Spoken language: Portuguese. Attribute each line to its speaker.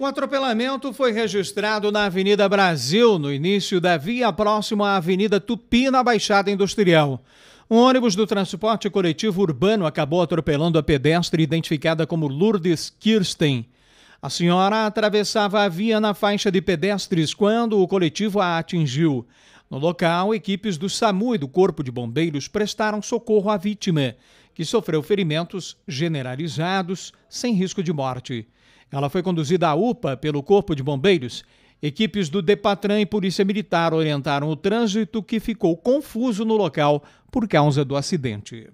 Speaker 1: O atropelamento foi registrado na Avenida Brasil, no início da via próxima à Avenida Tupi, na Baixada Industrial. Um ônibus do transporte coletivo urbano acabou atropelando a pedestre identificada como Lourdes Kirsten. A senhora atravessava a via na faixa de pedestres quando o coletivo a atingiu. No local, equipes do SAMU e do Corpo de Bombeiros prestaram socorro à vítima, que sofreu ferimentos generalizados sem risco de morte. Ela foi conduzida à UPA pelo Corpo de Bombeiros. Equipes do Depatran e Polícia Militar orientaram o trânsito que ficou confuso no local por causa do acidente.